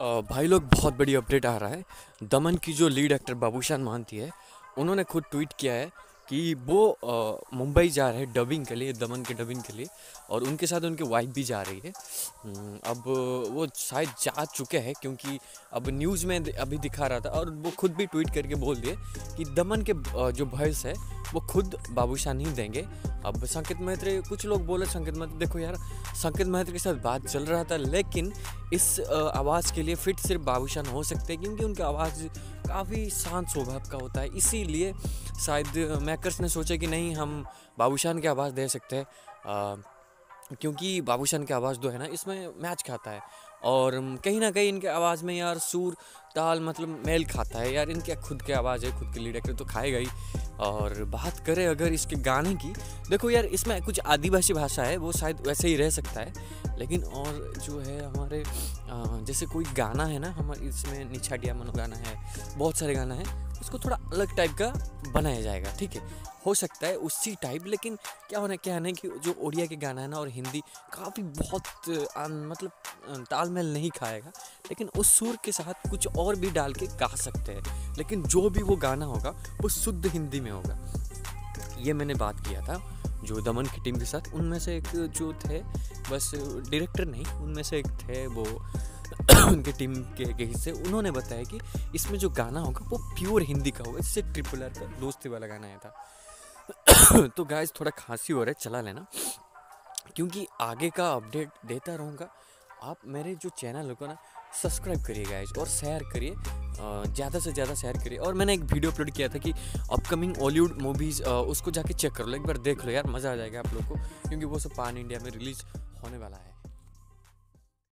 भाई लोग बहुत बड़ी अपडेट आ रहा है। दमन की जो लीड एक्टर बाबूशान महांती है उन्होंने खुद ट्वीट किया है कि वो मुंबई जा रहे हैं डबिंग के लिए दमन के डबिंग के लिए और उनके साथ उनकी वाइफ भी जा रही है। हम्म, अब वो शायद जा चुके हैं क्योंकि अब न्यूज़ में अभी दिखा रहा था और वो खुद भी ट्वीट करके बोल दिए कि दमन के जो वॉइस है वो खुद बाबूशान ही देंगे। अब संकेत महत्र कुछ लोग बोले, संकेत महत्र देखो यार, संकेत महत्र के साथ बात चल रहा था, लेकिन इस आवाज़ के लिए फिट सिर्फ़ बाबूशान हो सकते हैं क्योंकि उनका आवाज़ काफ़ी शांत स्वभाव का होता है। इसीलिए शायद मैकर्स ने सोचा कि नहीं, हम बाबूशान की आवाज़ दे सकते हैं। क्योंकि बाबूशान की आवाज़ जो है ना, इसमें मैच खाता है। और कहीं ना कहीं इनके आवाज़ में यार सुर, ताल मतलब मेल खाता है। यार इनके खुद की आवाज़ है, खुद के एक्टर तो खाएगा ही। और बात करें अगर इसके गाने की, देखो यार, इसमें कुछ आदिवासी भाषा है, वो शायद वैसे ही रह सकता है, लेकिन और जो है हमारे जैसे कोई गाना है ना, हमारे, इसमें निछाटिया मनो गाना है, बहुत सारे गाना है उसको थोड़ा अलग टाइप का बनाया जाएगा ठीक है? हो सकता है उसी टाइप लेकिन क्या होना क्या है कि जो ओडिया के गाना है ना और हिंदी काफ़ी बहुत अ, मतलब तालमेल नहीं खाएगा लेकिन उस सुर के साथ कुछ और भी डाल के गा सकते हैं। लेकिन जो भी वो गाना होगा वो शुद्ध हिंदी में होगा। ये मैंने बात किया था जो दमन की टीम के साथ उनमें से एक जो थे बस डायरेक्टर नहीं उनमें से एक थे वो उनके टीम के, के हिस्से उन्होंने बताया कि इसमें जो गाना होगा वो प्योर हिंदी का होगा इससे ट्रिपल आर का दोस्ती वाला गाना आया था। तो गाइस थोड़ा खांसी हो रहा है चला लेना। क्योंकि आगे का अपडेट देता रहूँगा। आप मेरे जो चैनल होगा ना सब्सक्राइब करिए गाइज़ और शेयर करिए। ज़्यादा से ज़्यादा शेयर करिए। और मैंने एक वीडियो अपलोड किया था कि अपकमिंग हॉलीवुड मूवीज़ उसको जाके चेक कर लो। एक बार देख लो यार मज़ा आ जाएगा आप लोग को। क्योंकि वो सब पान इंडिया में रिलीज़ होने वाला है।